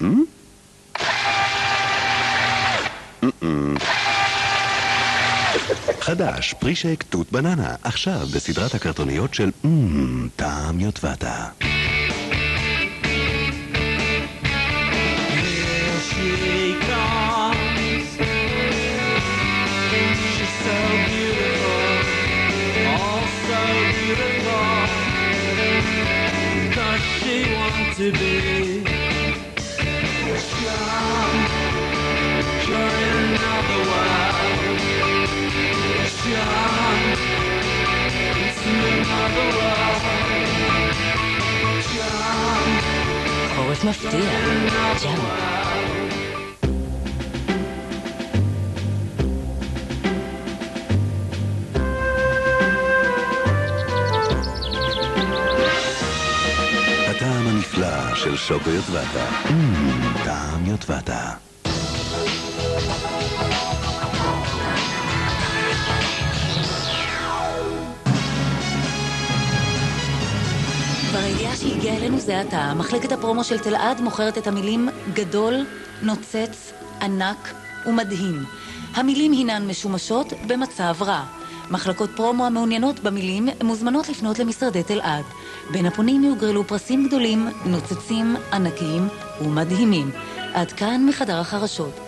Hmm? חדש, פרישק תות בננה, עכשיו בסדרת הקרטוניות של מmm, טעם יוטבתה. to be חורף מפתיע, ג'אם. הטעם הנפלא של שוקו יוטבתה. מmm, טעם יוטבתה. הידיעה שהגיעה אלינו זה עתה. מחלקת הפרומו של תלעד מוכרת את המילים גדול, נוצץ, ענק ומדהים. המילים הינן משומשות במצב רע. מחלקות פרומו המעוניינות במילים מוזמנות לפנות למשרדי תלעד. בין הפונים יוגרלו פרסים גדולים, נוצצים, ענקיים ומדהימים. עד כאן מחדר החרשות.